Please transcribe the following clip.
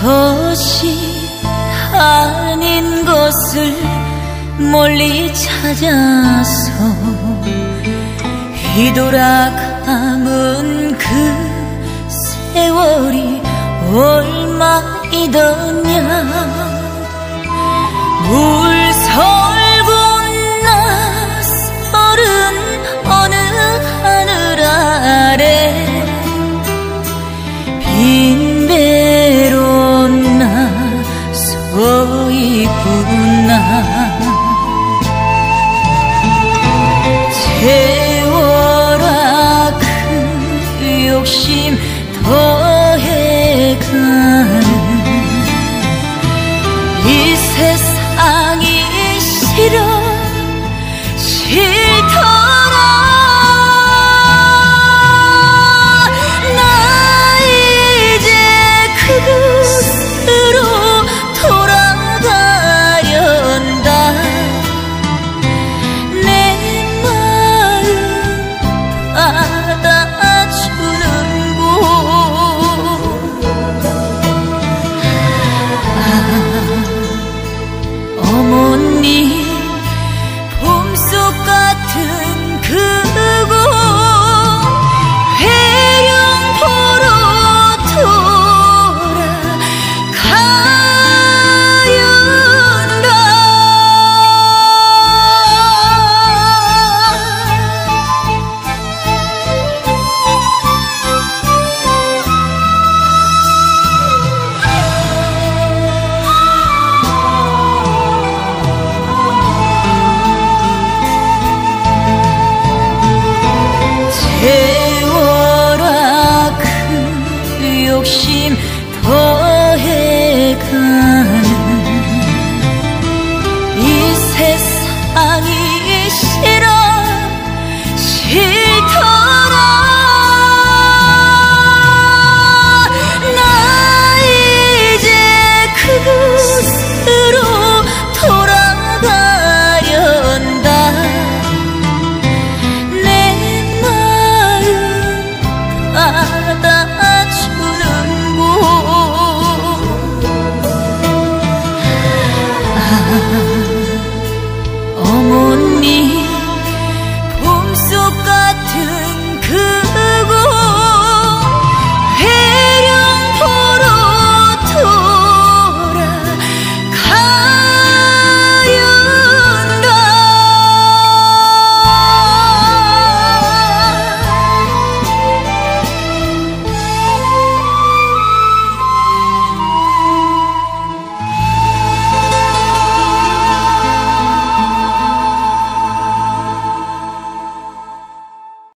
이곳이 아닌 곳을 멀리 찾아서 휘돌아감은 그 세월이 얼마이더냐 있구나. 세워라 그 욕심 더해가 head.